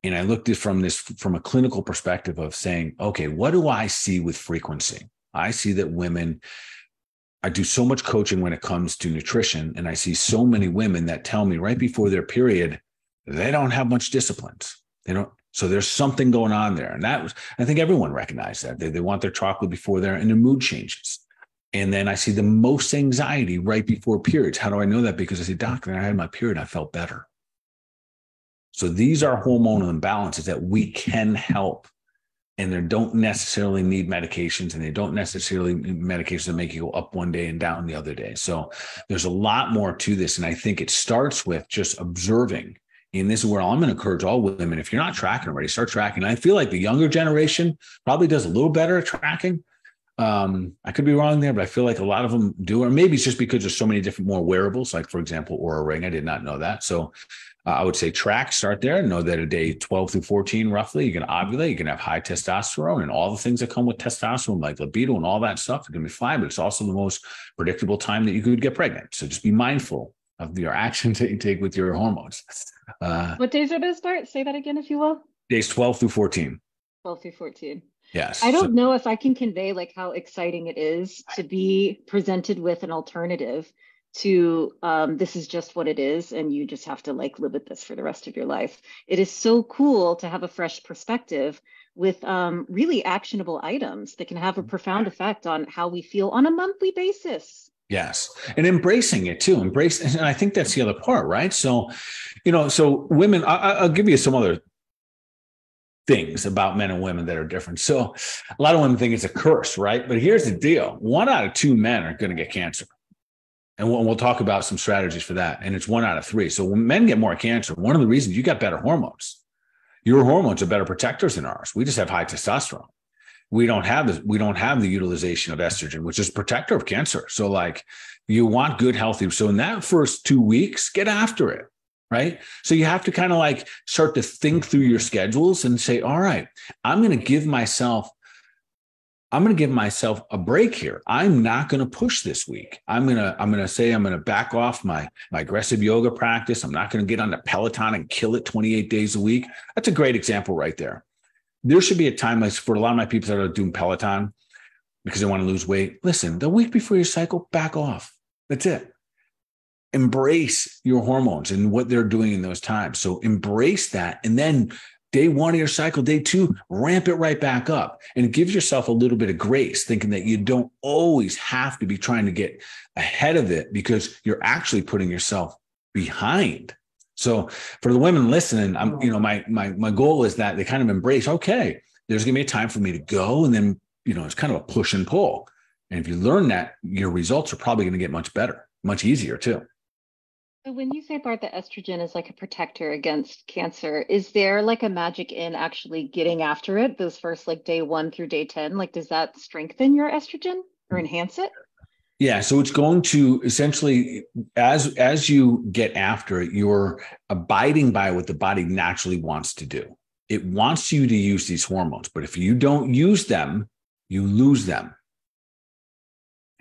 And I looked at from this from a clinical perspective of saying, okay, what do I see with frequency? I see that women I do so much coaching when it comes to nutrition, and I see so many women that tell me right before their period they don't have much discipline. They don't. So there's something going on there, and that was I think everyone recognized that they, they want their chocolate before their and their mood changes. And then I see the most anxiety right before periods. How do I know that? Because I say, doctor, I had my period, I felt better. So these are hormonal imbalances that we can help and they don't necessarily need medications and they don't necessarily need medications that make you go up one day and down the other day. So there's a lot more to this. And I think it starts with just observing. And this is where I'm going to encourage all women. If you're not tracking already, start tracking. I feel like the younger generation probably does a little better at tracking. Um, I could be wrong there, but I feel like a lot of them do, or maybe it's just because there's so many different more wearables, like for example, Oura Ring. I did not know that. So uh, I would say track, start there. Know that a day 12 through 14, roughly, you can ovulate, you can have high testosterone and all the things that come with testosterone, like libido and all that stuff. It can be fine, but it's also the most predictable time that you could get pregnant. So just be mindful of your actions that you take with your hormones. Uh, what days are those, Bart? Say that again, if you will. Days 12 through 14. 12 through 14. Yes. I don't so, know if I can convey like how exciting it is to be presented with an alternative to um, this is just what it is and you just have to like live with this for the rest of your life it is so cool to have a fresh perspective with um, really actionable items that can have a profound effect on how we feel on a monthly basis yes and embracing it too embrace and i think that's the other part right so you know so women I, i'll give you some other things about men and women that are different. So a lot of women think it's a curse, right? But here's the deal one out of two men are going to get cancer. And we'll, talk about some strategies for that. And it's one out of three. So when men get more cancer, one of the reasons you got better hormones. Your hormones are better protectors than ours. We just have high testosterone. We don't have this, we don't have the utilization of estrogen, which is protector of cancer. So like you want good, healthy. So in that first two weeks, get after it right? So you have to kind of like start to think through your schedules and say, all right, I'm going to give myself I'm going to give myself a break here. I'm not going to push this week. I'm going to I'm going to say I'm going to back off my my aggressive yoga practice. I'm not going to get on the Peloton and kill it 28 days a week. That's a great example right there. There should be a time like for a lot of my people that are doing Peloton because they want to lose weight. Listen, the week before your cycle, back off. That's it embrace your hormones and what they're doing in those times. So embrace that. And then day one of your cycle, day two, ramp it right back up and give yourself a little bit of grace, thinking that you don't always have to be trying to get ahead of it because you're actually putting yourself behind. So for the women listening, I'm, you know, my my my goal is that they kind of embrace, okay, there's gonna be a time for me to go. And then, you know, it's kind of a push and pull. And if you learn that, your results are probably going to get much better, much easier too. So when you say Bart that estrogen is like a protector against cancer, is there like a magic in actually getting after it those first like day one through day 10? Like does that strengthen your estrogen or enhance it? Yeah, so it's going to essentially as as you get after it, you're abiding by what the body naturally wants to do. It wants you to use these hormones, but if you don't use them, you lose them.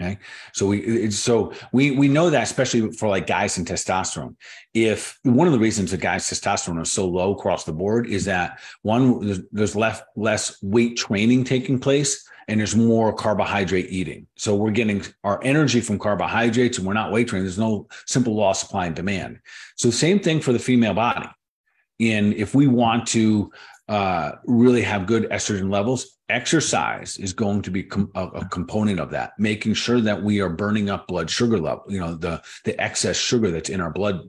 Okay. So we so we we know that especially for like guys and testosterone. If one of the reasons that guys' testosterone is so low across the board is that one there's, less less weight training taking place and there's more carbohydrate eating. So we're getting our energy from carbohydrates and we're not weight training. There's no simple law of supply and demand. So same thing for the female body. And if we want to uh, really have good estrogen levels, exercise is going to be com- a, a, component of that. Making sure that we are burning up blood sugar level, you know, the the excess sugar that's in our blood,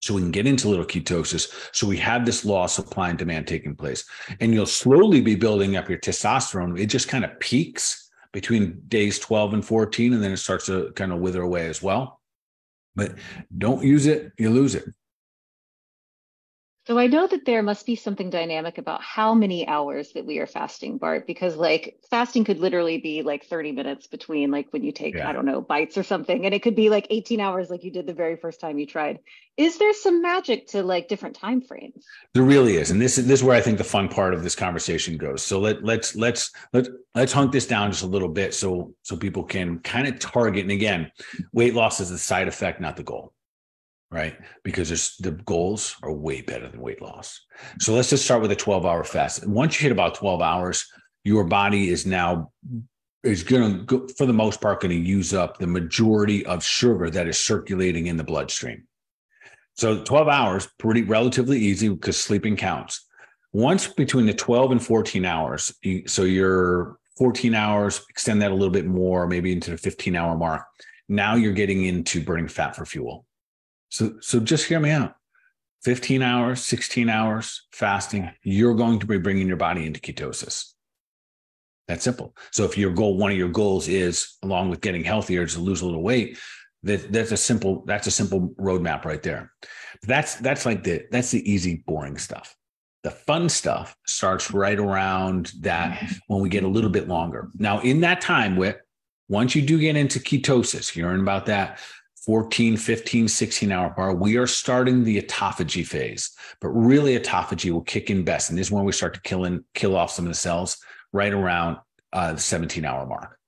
so we can get into little ketosis. So we have this law of supply and demand taking place, and you'll slowly be building up your testosterone. It just kind of peaks between days 12 and 14, and then it starts to kind of wither away as well. But don't use it, you lose it. So I know that there must be something dynamic about how many hours that we are fasting, Bart, because like fasting could literally be like 30 minutes between like when you take, yeah. I don't know, bites or something. And it could be like 18 hours like you did the very first time you tried. Is there some magic to like different time frames? There really is. And this is this is where I think the fun part of this conversation goes. So let let's let's let's let's hunt this down just a little bit so so people can kind of target. And again, weight loss is the side effect, not the goal right? Because there's the goals are way better than weight loss. So let's just start with a 12 hour fast. Once you hit about 12 hours, your body is now is going to for the most part going to use up the majority of sugar that is circulating in the bloodstream. So 12 hours pretty relatively easy because sleeping counts. Once between the 12 and 14 hours, so you're 14 hours, extend that a little bit more, maybe into the 15 hour mark. Now you're getting into burning fat for fuel. So, so just hear me out. 15 hours, 16 hours fasting, you're going to be bringing your body into ketosis. That's simple. So if your goal, one of your goals is along with getting healthier is to lose a little weight, that that's a simple, that's a simple roadmap right there. That's that's like the that's the easy, boring stuff. The fun stuff starts right around that when we get a little bit longer. Now, in that time, with once you do get into ketosis, hearing about that, 14, 15, 16 hour bar, we are starting the autophagy phase. But really, autophagy will kick in best. And this is when we start to kill in, kill off some of the cells right around uh, the 17 hour mark.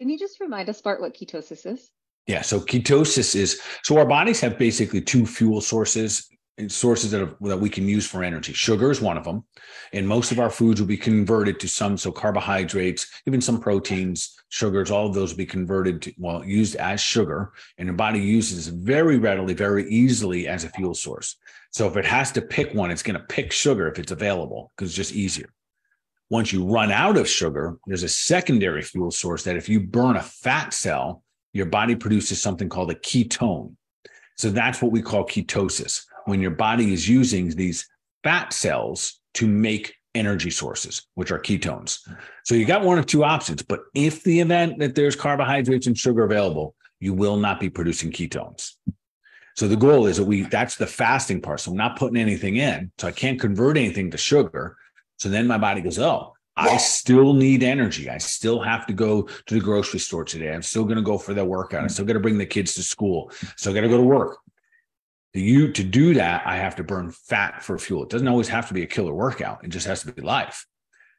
Can you just remind us, Bart, what ketosis is? Yeah. So ketosis is so our bodies have basically two fuel sources sources that, that we can use for energy. Sugar is one of them. And most of our foods will be converted to some, so carbohydrates, even some proteins, sugars, all of those will be converted to, well, used as sugar. And the body uses very readily, very easily as a fuel source. So if it has to pick one, it's going to pick sugar if it's available because it's just easier. Once you run out of sugar, there's a secondary fuel source that if you burn a fat cell, your body produces something called a ketone. So that's what we call ketosis when your body is using these fat cells to make energy sources, which are ketones. So you got one of two options. But if the event that there's carbohydrates and sugar available, you will not be producing ketones. So the goal is that we that's the fasting part. So I'm not putting anything in. So I can't convert anything to sugar. So then my body goes, oh, I still need energy. I still have to go to the grocery store today. I'm still going to go for the workout. I'm hmm. still going to bring the kids to school. Still got to go to work. To you to do that, I have to burn fat for fuel. It doesn't always have to be a killer workout. It just has to be life.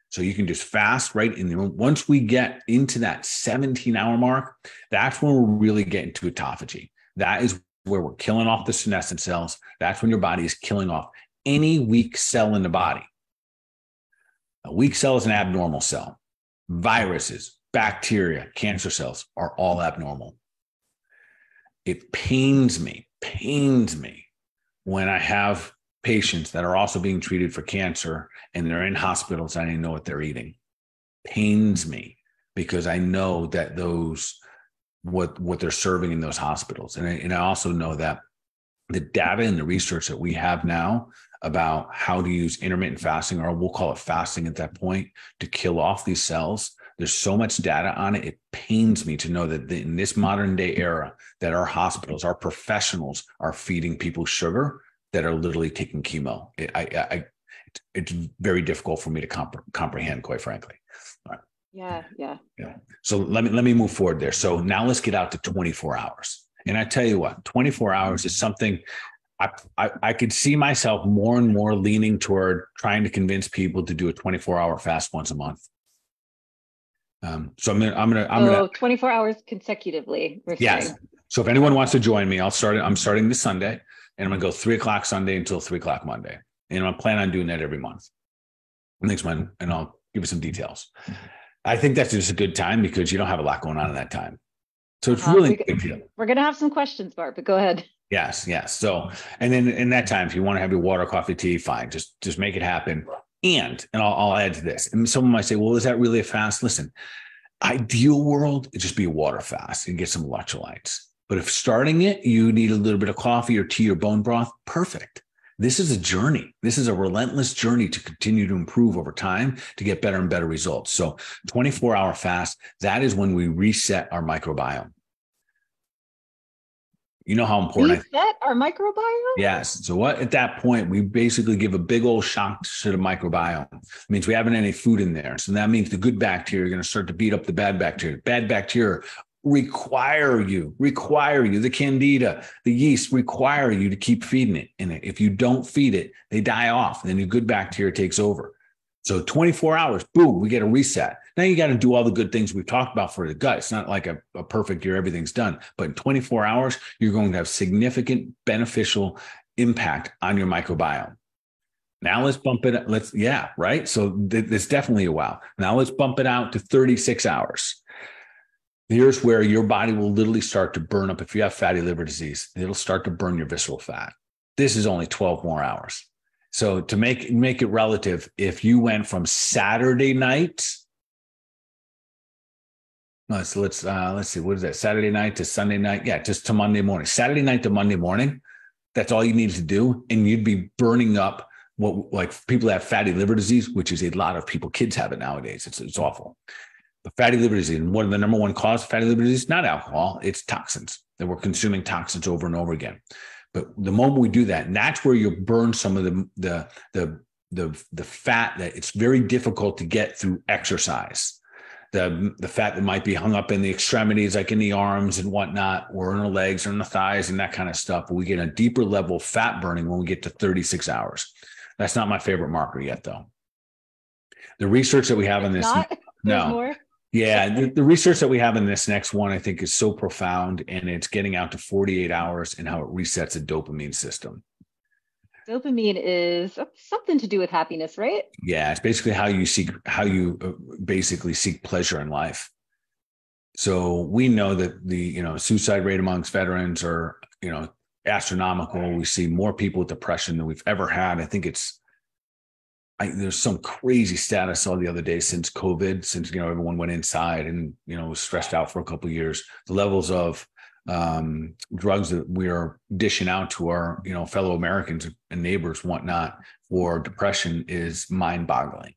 So you can just fast right in there. Once we get into that 17 hour mark, that's when we're really getting to autophagy. That is where we're killing off the senescent cells. That's when your body is killing off any weak cell in the body. A weak cell is an abnormal cell. Viruses, bacteria, cancer cells are all abnormal. It pains me, pains me when I have patients that are also being treated for cancer and they're in hospitals and I know what they're eating. Pains me because I know that those what what they're serving in those hospitals. And I, and I also know that the data and the research that we have now about how to use intermittent fasting, or we'll call it fasting at that point, to kill off these cells. There's so much data on it. It pains me to know that in this modern day era, that our hospitals, our professionals are feeding people sugar that are literally taking chemo. It, I, I, it's very difficult for me to comp- comprehend, quite frankly. Yeah, yeah, yeah. So let me let me move forward there. So now let's get out to 24 hours. And I tell you what, 24 hours is something I, I, I could see myself more and more leaning toward trying to convince people to do a 24 hour fast once a month. Um, so I'm gonna I'm gonna I'm gonna 24 hours consecutively. Yes. Saying. So if anyone wants to join me, I'll start. I'm starting this Sunday, and I'm gonna go three o'clock Sunday until three o'clock Monday, and I'm planning on doing that every month. Next month, and I'll give you some details. I think that's just a good time because you don't have a lot going on in that time. So it's uh, really we, big deal. We're gonna have some questions, Bart, but go ahead. Yes, yes. So, and then in that time, if you want to have your water, coffee, tea, fine. Just just make it happen. And and I'll, I'll add to this. And someone might say, well, is that really a fast? Listen, ideal world, it just be a water fast and get some electrolytes. But if starting it, you need a little bit of coffee or tea or bone broth, perfect. This is a journey. This is a relentless journey to continue to improve over time to get better and better results. So 24 hour fast, that is when we reset our microbiome. You know how important reset our microbiome? Yes. So what at that point we basically give a big old shock to the microbiome. It means we haven't any food in there. So that means the good bacteria are going to start to beat up the bad bacteria. Bad bacteria require you, require you, the candida, the yeast require you to keep feeding it. And if you don't feed it, they die off. And Then the good bacteria takes over. So 24 hours, boom, we get a reset. Now you got to do all the good things we've talked about for the gut. It's not like a, a perfect year, everything's done. But in 24 hours, you're going to have significant beneficial impact on your microbiome. Now let's bump it. Let's, yeah, right. So th- it's definitely a wow. Now let's bump it out to 36 hours. Here's where your body will literally start to burn up. If you have fatty liver disease, it'll start to burn your visceral fat. This is only 12 more hours. So to make make it relative, if you went from Saturday night, let's let's uh, let's see, what is that? Saturday night to Sunday night, yeah, just to Monday morning. Saturday night to Monday morning, that's all you need to do, and you'd be burning up what like people have fatty liver disease, which is a lot of people. Kids have it nowadays. It's it's awful. But fatty liver disease, and one of the number one cause of fatty liver disease, not alcohol, it's toxins. That we're consuming toxins over and over again. But the moment we do that, and that's where you burn some of the the the the, the fat that it's very difficult to get through exercise. The, the fat that might be hung up in the extremities, like in the arms and whatnot, or in the legs or in the thighs and that kind of stuff. But we get a deeper level of fat burning when we get to 36 hours. That's not my favorite marker yet, though. The research that we have in this, not, no, more. Yeah, the, the, research that we have in this next one, I think, is so profound, and it's getting out to 48 hours and how it resets a dopamine system. Dopamine is something to do with happiness, right? Yeah, it's basically how you seek, how you uh, basically seek pleasure in life. So we know that the you know suicide rate amongst veterans are you know astronomical. We see more people with depression than we've ever had. I think it's I, there's some crazy stat I saw the other day since COVID, since you know everyone went inside and you know was stressed out for a couple years. The levels of um, drugs that we are dishing out to our you know fellow Americans and neighbors, whatnot, for depression is mind-boggling.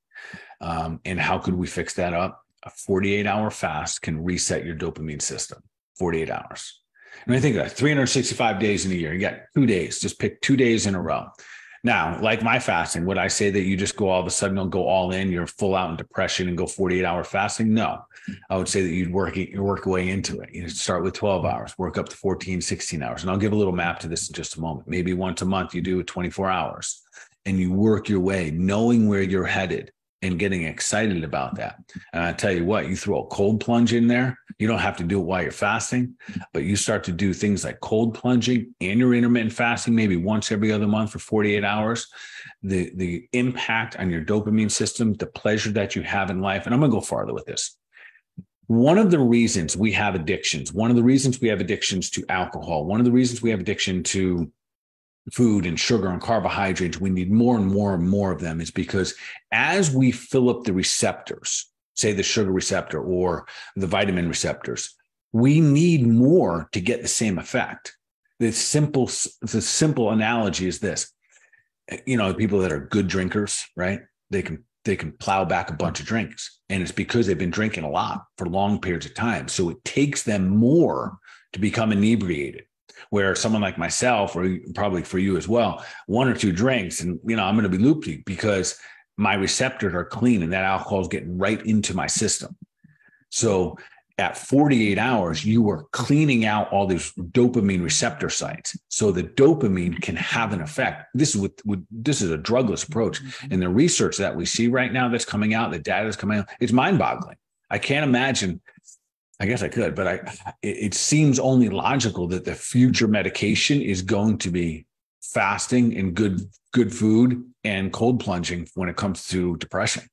Um, and how could we fix that up? A 48 hour fast can reset your dopamine system. 48 hours. And I think that 365 days in a year, you got two days, just pick two days in a row. Now, like my fasting, would I say that you just go all of a sudden don't go all in, you're full out in depression and go 48 hour fasting? No. I would say that you'd work you work your way into it. You start with 12 mm-hmm. hours, work up to 14, 16 hours. And I'll give a little map to this in just a moment. Maybe once a month you do 24 hours and you work your way, knowing where you're headed and getting excited about that. And I tell you what, you throw a cold plunge in there, you don't have to do it while you're fasting, but you start to do things like cold plunging and your intermittent fasting, maybe once every other month for 48 hours. The, the impact on your dopamine system, the pleasure that you have in life. And I'm to go farther with this. One of the reasons we have addictions, one of the reasons we have addictions to alcohol, one of the reasons we have addiction to food and sugar and carbohydrates, we need more and more and more of them is because as we fill up the receptors, say the sugar receptor or the vitamin receptors, we need more to get the same effect. The simple, the simple analogy is this. You know, people that are good drinkers, right? They can they can plow back a bunch of drinks. And it's because they've been drinking a lot for long periods of time. So it takes them more to become inebriated where someone like myself or probably for you as well one or two drinks and you know i'm going to be loopy because my receptors are clean and that alcohol is getting right into my system. So at 48 hours you are cleaning out all these dopamine receptor sites. So the dopamine can have an effect. This is what, this is a drugless approach. Mm-hmm. and the research that we see right now that's coming out the data is coming out it's mind boggling i can't imagine I guess I could, but I it, it seems only logical that the future medication is going to be fasting and good good food and cold plunging when it comes to depression.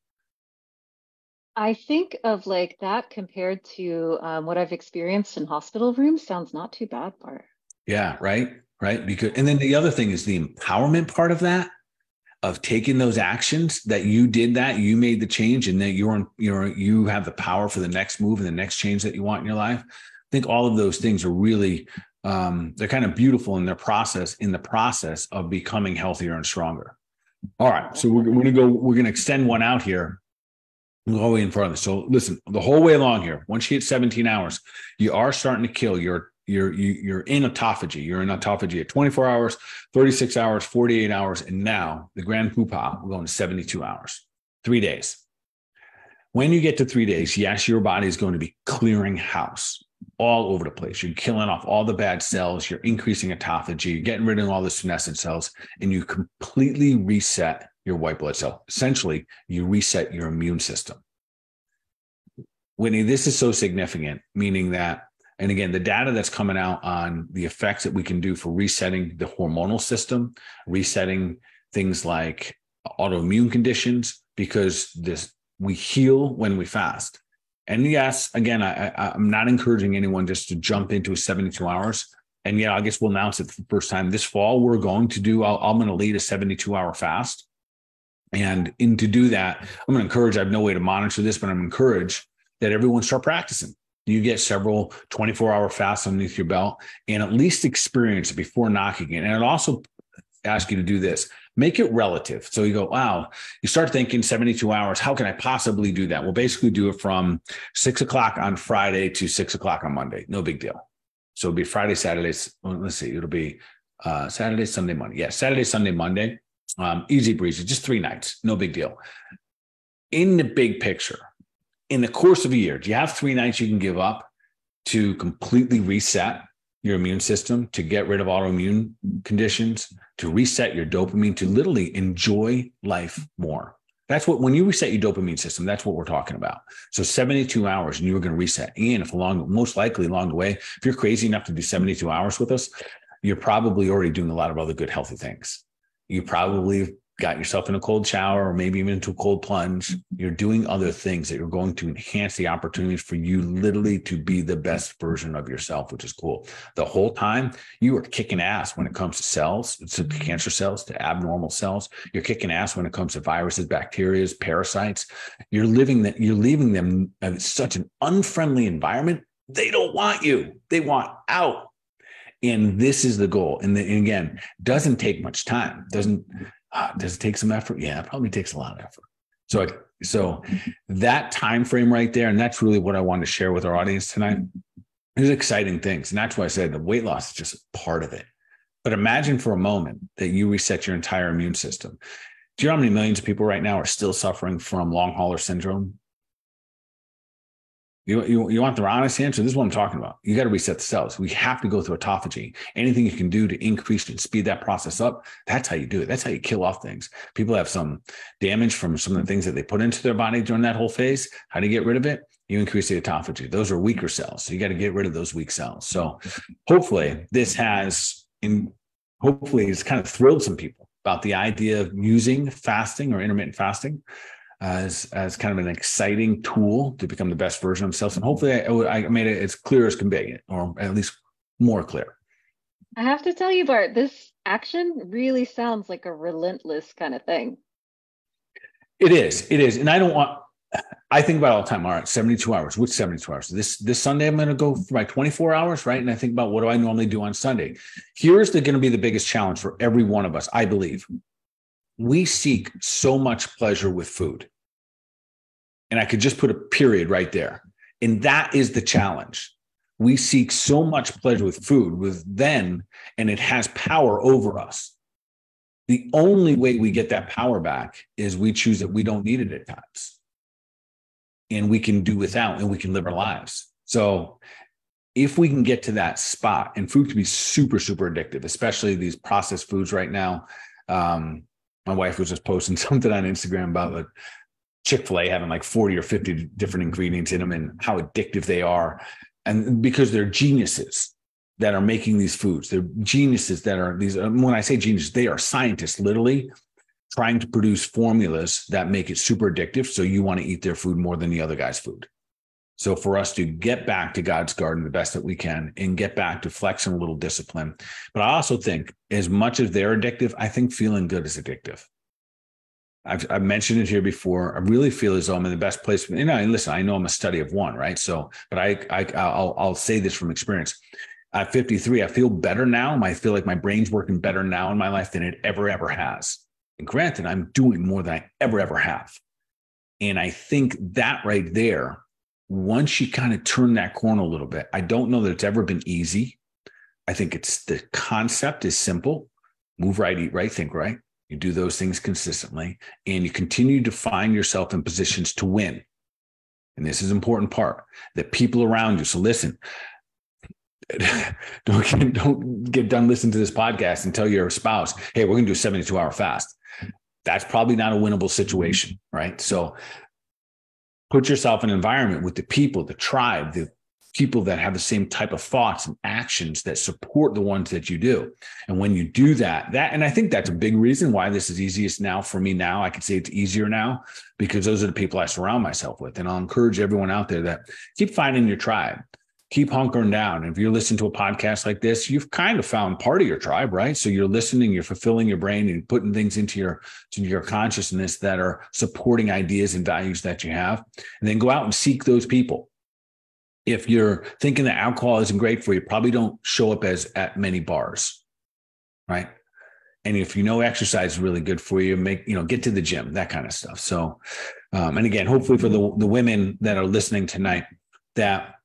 I think of like that compared to um, what I've experienced in hospital rooms sounds not too bad, Bart. Yeah, right, right. Because and then the other thing is the empowerment part of that of taking those actions that you did that you made the change and that you're you're you have the power for the next move and the next change that you want in your life. I think all of those things are really um, they're kind of beautiful in their process in the process of becoming healthier and stronger. All right so we're, we're to go we're to extend one out here. Go way in front of this. So listen the whole way along here once you hit 17 hours you are starting to kill your you're you, are you are in autophagy. You're in autophagy at 24 hours, 36 hours, 48 hours, and now the grand poopah we're going to 72 hours, three days. When you get to three days, yes, your body is going to be clearing house all over the place. You're killing off all the bad cells. You're increasing autophagy. You're getting rid of all the senescent cells, and you completely reset your white blood cell. Essentially, you reset your immune system. Whitney, this is so significant, meaning that and again, the data that's coming out on the effects that we can do for resetting the hormonal system, resetting things like autoimmune conditions, because this we heal when we fast. And yes, again, I, I, am not encouraging anyone just to jump into 72 hours. And yeah, I guess we'll announce it for the first time this fall. We're going to do. i am going to lead a 72 hour fast, and in to do that, I'm going to encourage. I have no way to monitor this, but I'm encouraged that everyone start practicing you get several 24 hour fasts underneath your belt and at least experience it before knocking it. And it also asks you to do this make it relative. So you go, wow, you start thinking 72 hours. How can I possibly do that? Well, basically do it from six o'clock on Friday to six o'clock on Monday. No big deal. So it'll be Friday, Saturday. Let's see, it'll be uh, Saturday, Sunday, Monday. Yeah, Saturday, Sunday, Monday. Um, easy breezy, just three nights. No big deal. In the big picture, in the course of a year, do you have three nights you can give up to completely reset your immune system, to get rid of autoimmune conditions, to reset your dopamine, to literally enjoy life more? That's what when you reset your dopamine system, that's what we're talking about. So 72 hours and you're going to reset. And if along most likely along the way, if you're crazy enough to do 72 hours with us, you're probably already doing a lot of other good healthy things. You probably got yourself in a cold shower or maybe even into a cold plunge, mm-hmm. you're doing other things that you're going to enhance the opportunities for you literally to be the best version of yourself, which is cool. The whole time you are kicking ass when it comes to cells, to mm-hmm. cancer cells, to abnormal cells. You're kicking ass when it comes to viruses, bacteria, parasites. You're living that you're leaving them in such an unfriendly environment They don't want you. They want out. And this is the goal. And, the, and again, doesn't take much time. Doesn't uh, does it take some effort? Yeah, it probably takes a lot of effort. So, so that time frame right there, and that's really what I wanted to share with our audience tonight. There's exciting things, and that's why I said the weight loss is just part of it. But imagine for a moment that you reset your entire immune system. Do you know how many millions of people right now are still suffering from long hauler syndrome? You, you, you want the honest answer? This is what I'm talking about. You got to reset the cells. We have to go through autophagy. Anything you can do to increase and speed that process up, that's how you do it. That's how you kill off things. People have some damage from some of the things that they put into their body during that whole phase. How do you get rid of it? You increase the autophagy. Those are weaker cells. So you got to get rid of those weak cells. So hopefully this has in hopefully it's kind of thrilled some people about the idea of using fasting or intermittent fasting as as kind of an exciting tool to become the best version of themselves. And hopefully, I, I made it as clear as can be, or at least more clear. I have to tell you, Bart, this action really sounds like a relentless kind of thing. It is. It is, and I don't want. I think about all the time. All right, seventy-two hours. Which seventy-two hours? This this Sunday, I'm going to go for my twenty-four hours, right? And I think about what do I normally do on Sunday. Here's the going to be the biggest challenge for every one of us, I believe we seek so much pleasure with food. And I could just put a period right there. And that is the challenge. We seek so much pleasure with food, with then, and it has power over us. The only way we get that power back is we choose that we don't need it at times. And we can do without and we can live our lives. So if we can get to that spot, and food can be super, super addictive, especially these processed foods right now. Um, my wife was just posting something on Instagram about like Chick-fil-A having like 40 or 50 different ingredients in them and how addictive they are. And because they're geniuses that are making these foods. They're geniuses that are these. Um, when I say genius, they are scientists literally trying to produce formulas that make it super addictive. So you want to eat their food more than the other guy's food. So for us to get back to God's garden the best that we can and get back to flexing a little discipline. But I also think as much as they're addictive, I think feeling good is addictive. I've, I've mentioned it here before. I really feel as though I'm in the best place. You know, listen, I know I'm a study of one, right? So, but I, I, I'll, I'll say this from experience. At 53, I feel better now. I feel like my brain's working better now in my life than it ever, ever has. And granted, I'm doing more than I ever, ever have. And I think that right there once you kind of turn that corner a little bit, I don't know that it's ever been easy. I think it's the concept is simple move right, eat right, think right. You do those things consistently and you continue to find yourself in positions to win. And this is important part that people around you. So listen, don't get, don't get done listening to this podcast and tell your spouse, hey, we're going to do a 72 hour fast. That's probably not a winnable situation, right? So put yourself in an environment with the people, the tribe, the people that have the same type of thoughts and actions that support the ones that you do. And when you do that, that, and I think that's a big reason why this is easiest now for me now. I could say it's easier now because those are the people I surround myself with. And I'll encourage everyone out there that keep finding your tribe keep hunkering down. If you're listening to a podcast like this, you've kind of found part of your tribe, right? So you're listening, you're fulfilling your brain and putting things into your to your consciousness that are supporting ideas and values that you have. And then go out and seek those people. If you're thinking that alcohol isn't great for you, probably don't show up as at many bars, right? And if you know exercise is really good for you, make you know get to the gym, that kind of stuff. So, um, and again, hopefully for the the women that are listening tonight, that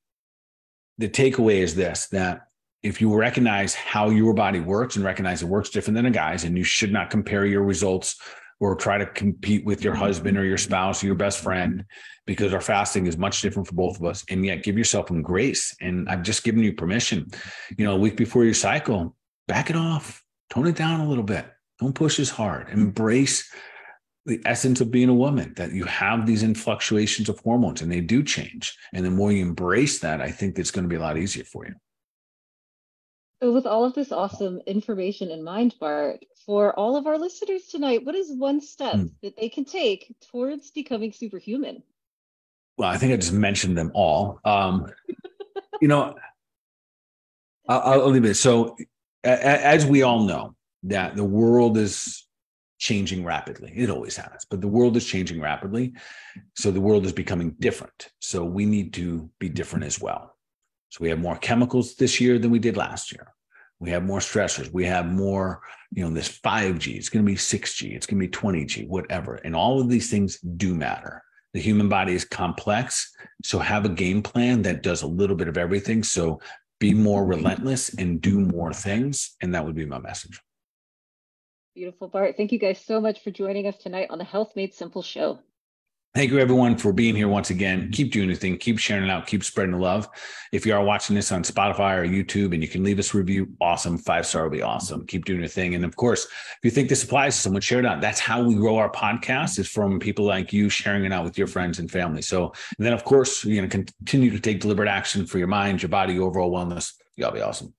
the takeaway is this that if you recognize how your body works and recognize it works different than a guy's, and you should not compare your results or try to compete with your husband or your spouse or your best friend, because our fasting is much different for both of us. And yet, give yourself some grace. And I've just given you permission. You know, a week before your cycle, back it off, tone it down a little bit. Don't push as hard. Embrace the essence of being a woman that you have these influctuations of hormones and they do change. And the more you embrace that, I think it's going to be a lot easier for you. So, with all of this awesome information in mind, Bart, for all of our listeners tonight, what is one step mm. that they can take towards becoming superhuman? Well, I think I just mentioned them all. Um, you know, I'll, I'll leave it. So, as we all know, that the world is changing rapidly. It always has, but the world is changing rapidly. So the world is becoming different. So we need to be different as well. So we have more chemicals this year than we did last year. We have more stressors. We have more, you know, this 5G. It's going to be 6G. It's going to be 20G, whatever. And all of these things do matter. The human body is complex. So have a game plan that does a little bit of everything. So be more relentless and do more things. And that would be my message. Beautiful, Bart. Thank you guys so much for joining us tonight on the Health Made Simple show. Thank you, everyone, for being here once again. Keep doing your thing, keep sharing it out, keep spreading the love. If you are watching this on Spotify or YouTube and you can leave us a review, awesome. Five star will be awesome. Keep doing your thing. And of course, if you think this applies to someone, share it out. That's how we grow our podcast is from people like you sharing it out with your friends and family. So, and then of course, you're going to continue to take deliberate action for your mind, your body, your overall wellness. Y'all be awesome.